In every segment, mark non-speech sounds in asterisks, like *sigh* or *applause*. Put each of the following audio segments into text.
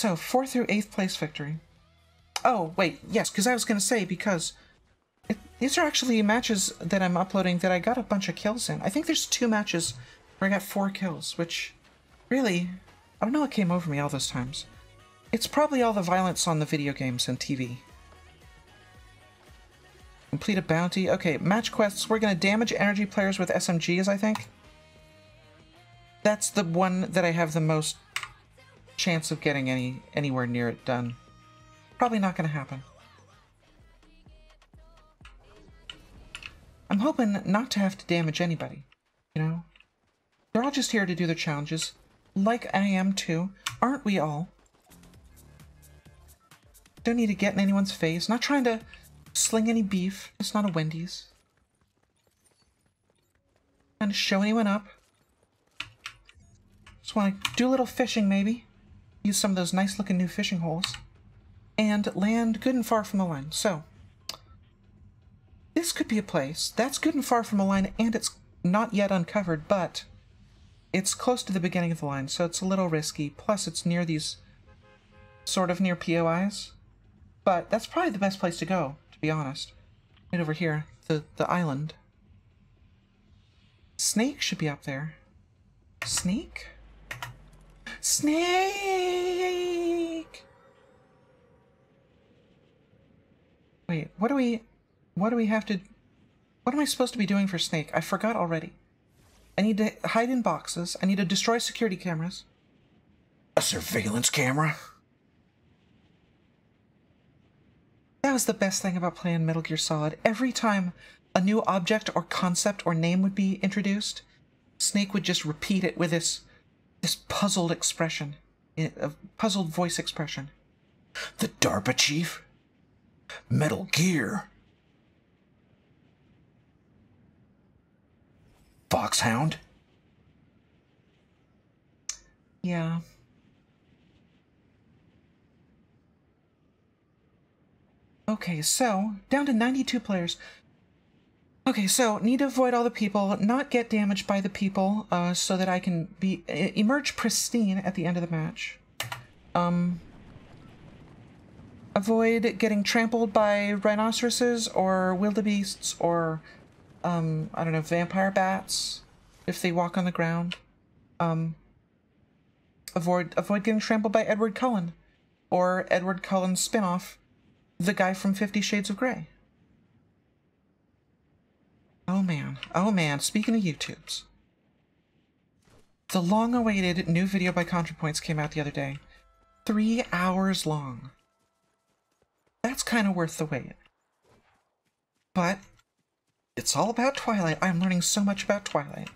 so fourth through eighth place victory. Oh, wait, yes, because I was going to say, because it, these are actually matches that I'm uploading that I got a bunch of kills in. I think there's two matches where I got four kills, which really, I don't know what came over me all those times. It's probably all the violence on the video games and TV. Complete a bounty. Okay, match quests. We're going to damage energy players with SMGs, I think. That's the one that I have the most chance of getting any anywhere near it done. Probably not going to happen. I'm hoping not to have to damage anybody, you know? They're all just here to do their challenges, like I am too. Aren't we all? Don't need to get in anyone's face. Not trying to sling any beef. It's not a Wendy's. Trying to show anyone up. Just want to do a little fishing, maybe. Use some of those nice looking new fishing holes. And land good and far from the line. So, this could be a place that's good and far from the line, and it's not yet uncovered, but it's close to the beginning of the line, so it's a little risky. Plus, it's near these, sort of near POIs. But that's probably the best place to go, to be honest. Right over here, the, the island. Snake should be up there. Snake? Snake! Wait, what do we... What do we have to... What am I supposed to be doing for Snake? I forgot already. I need to hide in boxes. I need to destroy security cameras. A surveillance camera? That was the best thing about playing Metal Gear Solid. Every time a new object or concept or name would be introduced, Snake would just repeat it with this this puzzled expression, eh, a puzzled voice expression. The DARPA chief? Metal Gear. Foxhound? Yeah. Okay, so, down to 92 players. Okay, so, need to avoid all the people, not get damaged by the people, uh, so that I can be emerge pristine at the end of the match. Um, avoid getting trampled by rhinoceroses or wildebeests or, um, I don't know, vampire bats if they walk on the ground. Um, avoid avoid getting trampled by Edward Cullen or Edward Cullen's spinoff the guy from Fifty Shades of Grey. Oh man, oh man, speaking of YouTubes. The long-awaited new video by ContraPoints came out the other day. Three hours long. That's kind of worth the wait. But, it's all about Twilight. I'm learning so much about Twilight.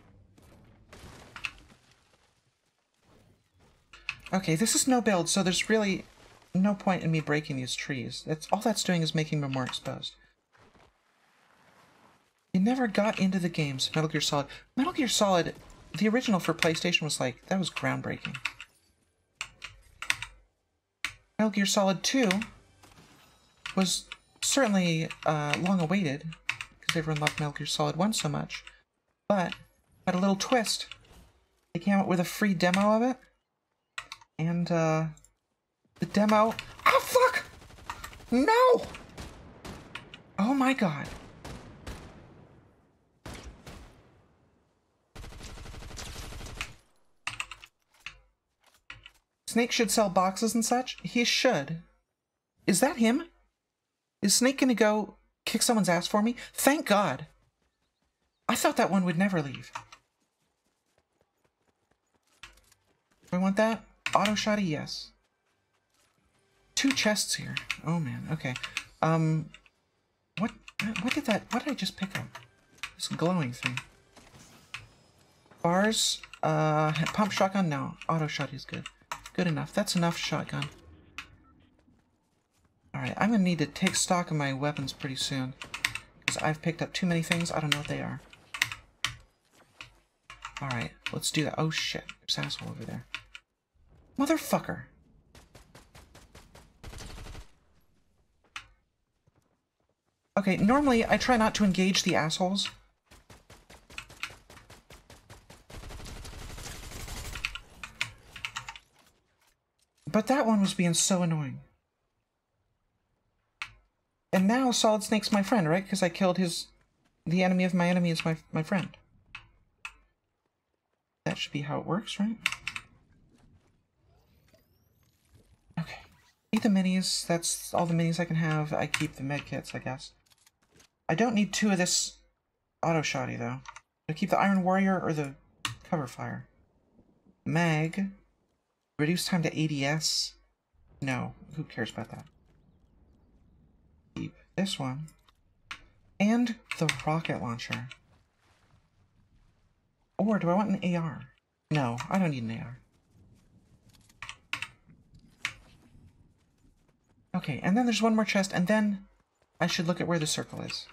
Okay, this is no build, so there's really no point in me breaking these trees. All that's doing is making them more exposed. Never got into the games, Metal Gear Solid. Metal Gear Solid, the original for PlayStation was like, that was groundbreaking. Metal Gear Solid 2 was certainly uh, long awaited, because everyone loved Metal Gear Solid 1 so much, but had a little twist. They came out with a free demo of it, and uh, the demo. Oh, fuck! No! Oh my god. Snake should sell boxes and such? He should. Is that him? Is Snake gonna go kick someone's ass for me? Thank God. I thought that one would never leave. Do I want that? Auto shotty, yes two chests here. Oh man, okay. Um, what, what did that, what did I just pick up? This glowing thing. Bars, uh, pump shotgun? No. Auto shot is good. Good enough. That's enough shotgun. Alright, I'm gonna need to take stock of my weapons pretty soon. Because I've picked up too many things, I don't know what they are. Alright, let's do that. Oh shit, there's asshole over there. Motherfucker! Okay, normally I try not to engage the assholes. But that one was being so annoying. And now Solid Snake's my friend, right? Because I killed his... The enemy of my enemy is my, my friend. That should be how it works, right? Okay. Eat the minis. That's all the minis I can have. I keep the medkits, I guess. I don't need two of this auto shotty, though. I keep the Iron Warrior or the cover fire? Mag. Reduce time to ADS. No, who cares about that? Keep this one. And the rocket launcher. Or do I want an AR? No, I don't need an AR. Okay, and then there's one more chest, and then I should look at where the circle is.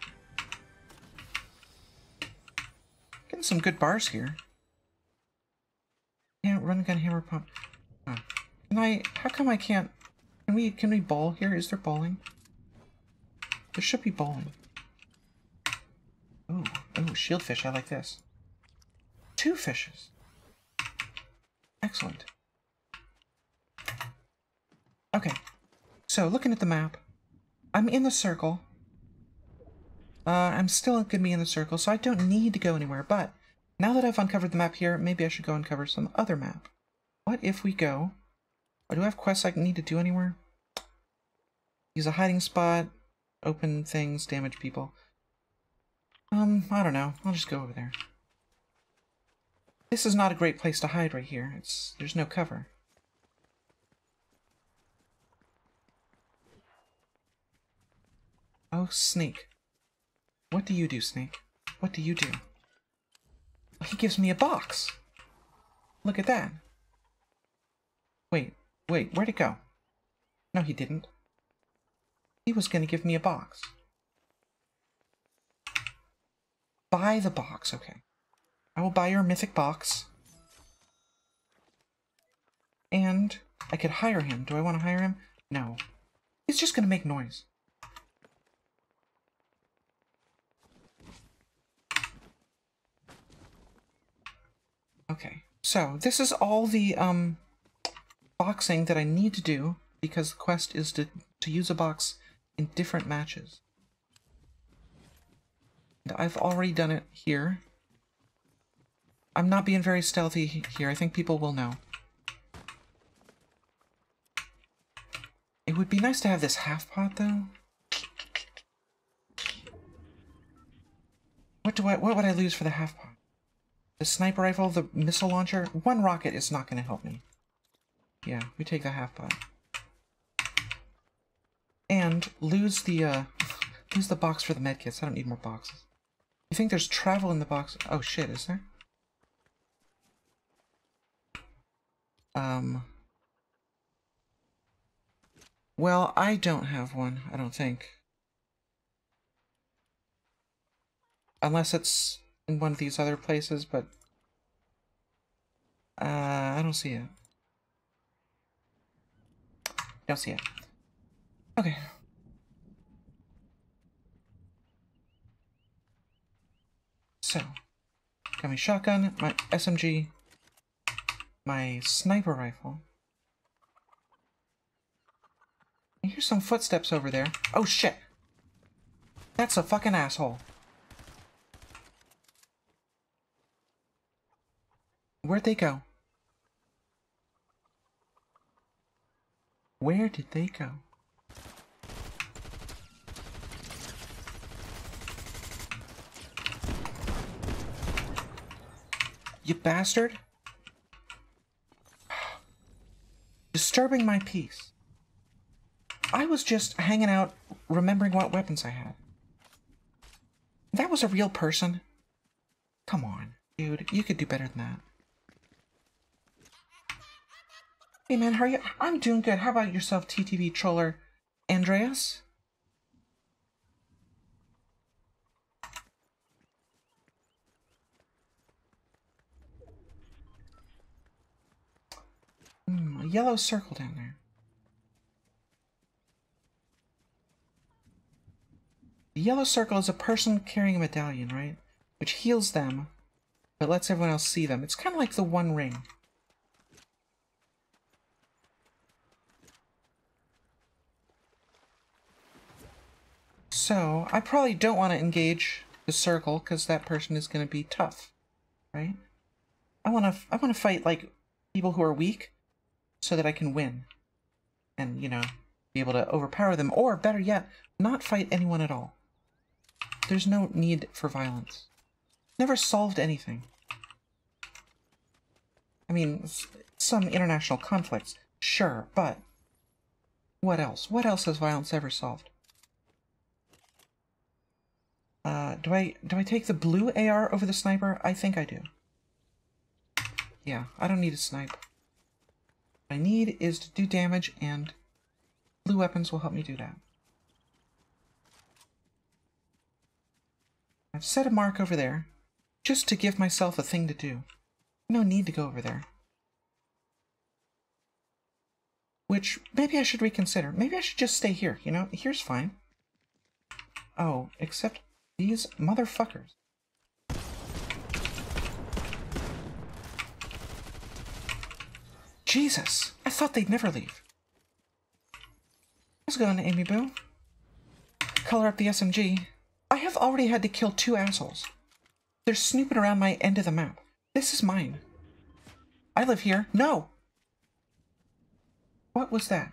Getting some good bars here. Yeah, run gun hammer pump. Can I how come I can't can we can we bowl here? Is there bowling? There should be bowling. Oh, oh, shield fish, I like this. Two fishes. Excellent. Okay, so looking at the map, I'm in the circle. Uh, I'm still going to be in the circle, so I don't need to go anywhere, but now that I've uncovered the map here, maybe I should go uncover some other map. What if we go... Or do I have quests I need to do anywhere? Use a hiding spot, open things, damage people. Um, I don't know. I'll just go over there. This is not a great place to hide right here. It's There's no cover. Oh, Snake. What do you do, Snake? What do you do? He gives me a box. Look at that. Wait, wait, where'd it go? No, he didn't. He was going to give me a box. Buy the box, okay. I will buy your mythic box. And I could hire him. Do I want to hire him? No. He's just going to make noise. Okay, so this is all the um, boxing that I need to do because the quest is to, to use a box in different matches. And I've already done it here. I'm not being very stealthy here. I think people will know. It would be nice to have this half pot, though. What do I? What would I lose for the half pot? The sniper rifle, the missile launcher, one rocket is not going to help me. Yeah, we take the half pot. And lose the, uh, lose the box for the medkits. I don't need more boxes. You think there's travel in the box? Oh shit, is there? Um... Well, I don't have one, I don't think. Unless it's in one of these other places, but uh, I don't see it. Don't see it. Okay. So, got my shotgun, my SMG, my sniper rifle. I hear some footsteps over there. Oh shit! That's a fucking asshole. Where'd they go? Where did they go? You bastard! *sighs* Disturbing my peace. I was just hanging out, remembering what weapons I had. That was a real person. Come on, dude. You could do better than that. Hey man, how are you? I'm doing good. How about yourself, TTV troller Andreas? Hmm, a yellow circle down there. The yellow circle is a person carrying a medallion, right? Which heals them, but lets everyone else see them. It's kind of like the One Ring. So, I probably don't want to engage the circle because that person is going to be tough, right? I want to I want to fight like people who are weak so that I can win and, you know, be able to overpower them or better yet, not fight anyone at all. There's no need for violence. Never solved anything. I mean, some international conflicts, sure, but what else? What else has violence ever solved? Uh, do I do I take the blue AR over the sniper? I think I do. Yeah, I don't need a snipe. What I need is to do damage, and blue weapons will help me do that. I've set a mark over there, just to give myself a thing to do. No need to go over there. Which, maybe I should reconsider. Maybe I should just stay here, you know? Here's fine. Oh, except these motherfuckers. Jesus! I thought they'd never leave. How's it going, Amy Boo? Color up the SMG. I have already had to kill two assholes. They're snooping around my end of the map. This is mine. I live here. No! What was that?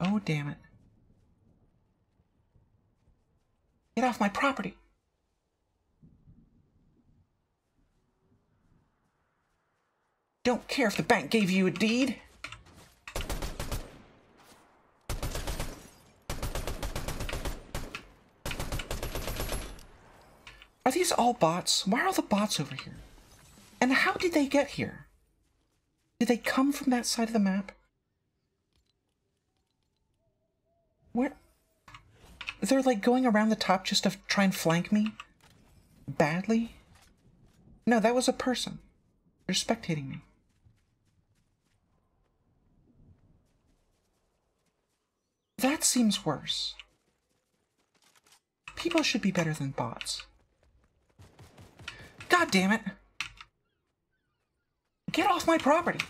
Oh, damn it. Get off my property! Don't care if the bank gave you a deed. Are these all bots? Why are all the bots over here? And how did they get here? Did they come from that side of the map? Where? They're like going around the top just to try and flank me? Badly? No, that was a person. They're spectating me. That seems worse. People should be better than bots. God damn it! Get off my property!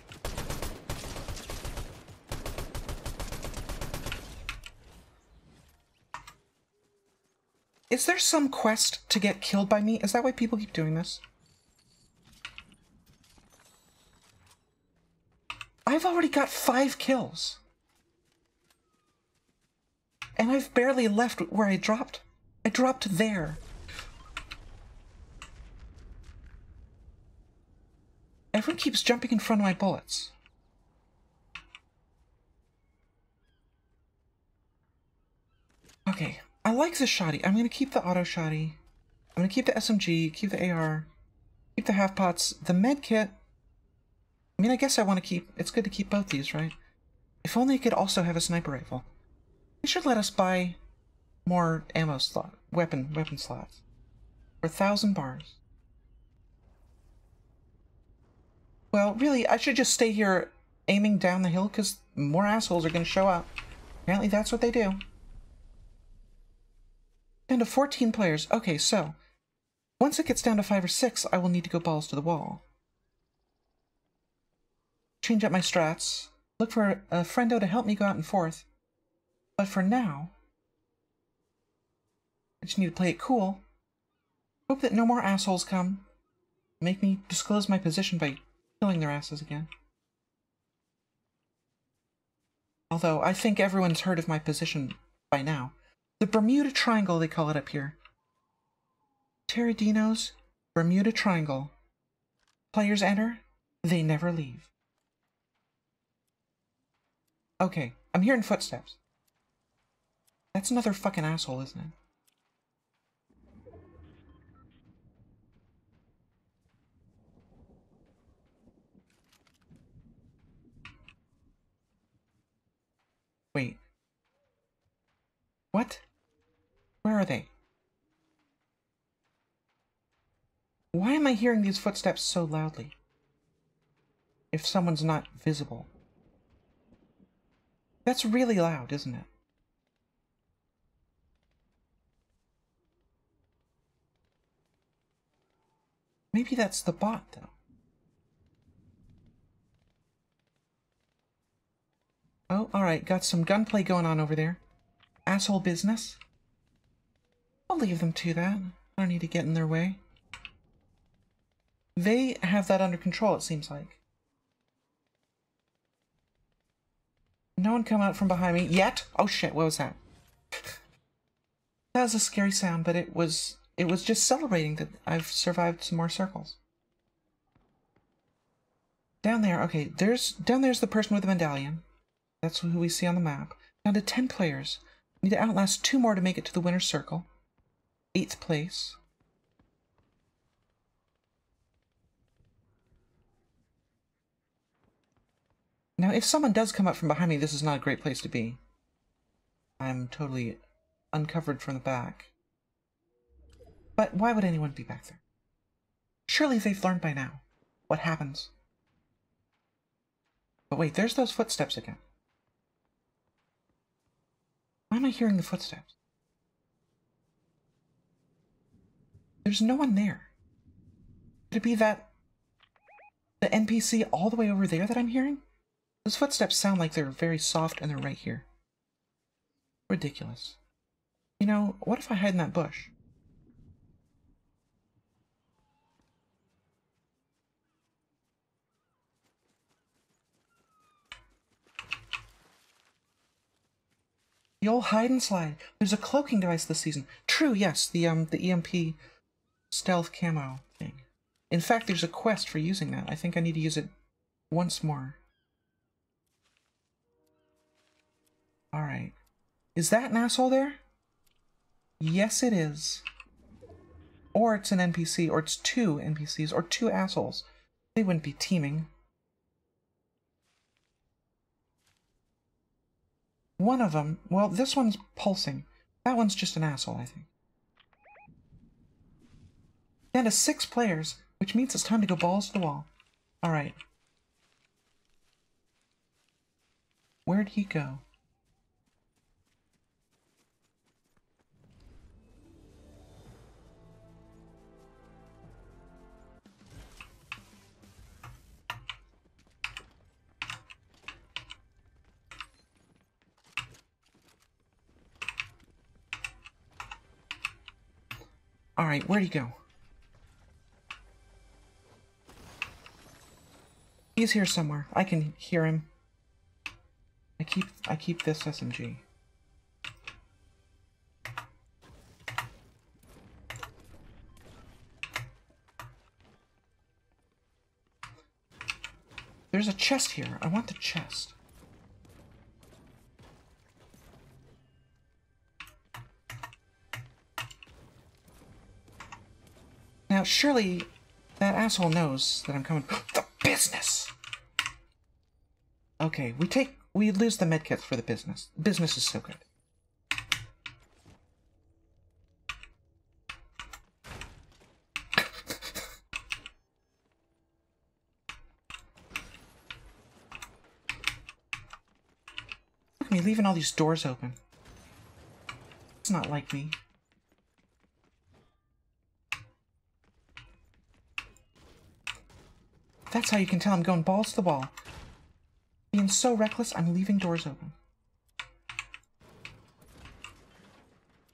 Is there some quest to get killed by me? Is that why people keep doing this? I've already got five kills. And I've barely left where I dropped. I dropped there. Everyone keeps jumping in front of my bullets. Okay, I like the shotty. I'm gonna keep the auto shotty. I'm gonna keep the SMG, keep the AR, keep the half pots, the med kit. I mean, I guess I want to keep. It's good to keep both these, right? If only I could also have a sniper rifle. They should let us buy more ammo slot, weapon, weapon slots. For a thousand bars. Well, really, I should just stay here aiming down the hill because more assholes are going to show up. Apparently that's what they do. Down to 14 players. Okay, so once it gets down to 5 or 6, I will need to go balls to the wall. Change up my strats. Look for a friendo to help me go out and forth. But for now, I just need to play it cool. Hope that no more assholes come. Make me disclose my position by killing their asses again. Although, I think everyone's heard of my position by now. The Bermuda Triangle, they call it up here. Taradino's Bermuda Triangle. Players enter, they never leave. Okay, I'm hearing footsteps. That's another fucking asshole, isn't it? Wait. What? Where are they? Why am I hearing these footsteps so loudly? If someone's not visible. That's really loud, isn't it? Maybe that's the bot, though. Oh, alright, got some gunplay going on over there. Asshole business. I'll leave them to that. I don't need to get in their way. They have that under control, it seems like. No one come out from behind me yet. Oh shit, what was that? that was a scary sound, but it was it was just celebrating that I've survived some more circles. Down there, okay, there's down there's the person with the medallion. That's who we see on the map. Down to ten players. Need to outlast two more to make it to the winner's circle. Eighth place. Now, if someone does come up from behind me, this is not a great place to be. I'm totally uncovered from the back. But why would anyone be back there? Surely they've learned by now what happens. But wait, there's those footsteps again. Why am I hearing the footsteps? There's no one there. Could it be that the NPC all the way over there that I'm hearing? Those footsteps sound like they're very soft and they're right here. Ridiculous. You know, what if I hide in that bush? The old hide and slide. There's a cloaking device this season. True, yes, the um the EMP stealth camo thing. In fact, there's a quest for using that. I think I need to use it once more. Alright. Is that an asshole there? Yes, it is. Or it's an NPC, or it's two NPCs, or two assholes. They wouldn't be teaming. One of them, well, this one's pulsing. That one's just an asshole, I think. Down to six players, which means it's time to go balls to the wall. Alright. Where'd he go? Alright, where'd he go? He's here somewhere. I can hear him. I keep I keep this SMG. There's a chest here. I want the chest. Now, surely that asshole knows that I'm coming. *gasps* business! Okay, we take... We lose the medkits for the business. Business is so good. Look at me leaving all these doors open. It's not like me. That's how you can tell I'm going balls to the wall. Being so reckless, I'm leaving doors open.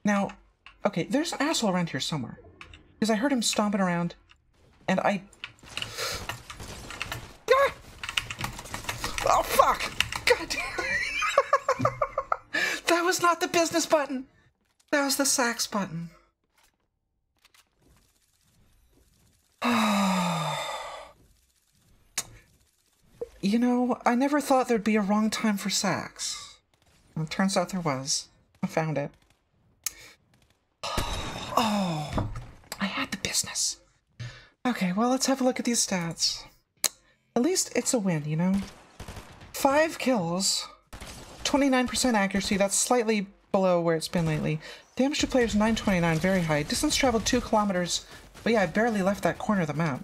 Now, okay, there's an asshole around here somewhere. Because I heard him stomping around, and I... Ah! Oh, fuck! God damn *laughs* That was not the business button! That was the sax button. You know, I never thought there'd be a wrong time for sax. Well, turns out there was. I found it. *sighs* Oh, I had the business. Okay, well, let's have a look at these stats. At least it's a win, you know? Five kills, 29% accuracy, that's slightly below where it's been lately. Damage to players 929, very high. Distance traveled 2 kilometers, but yeah, I barely left that corner of the map.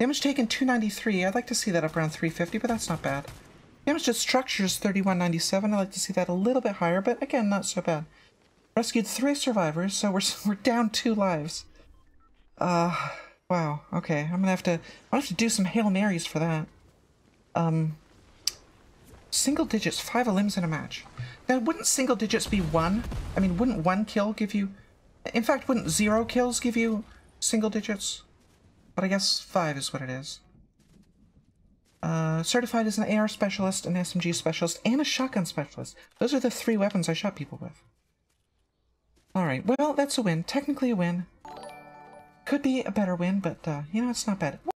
Damage taken 293. I'd like to see that up around 350, but that's not bad. Damage to structures 3197. I'd like to see that a little bit higher, but again, not so bad. Rescued three survivors, so we're *laughs* we're down two lives. Uh, wow. Okay, I'm gonna have to I'm gonna have to do some hail marys for that. Um, Single digits, five elims in a match. Now, wouldn't single digits be one? I mean, wouldn't one kill give you... In fact, wouldn't zero kills give you single digits? But I guess five is what it is. Uh, certified as an AR specialist, an SMG specialist, and a shotgun specialist. Those are the three weapons I shot people with. Alright, well, that's a win. Technically a win. Could be a better win, but, uh, you know, it's not bad.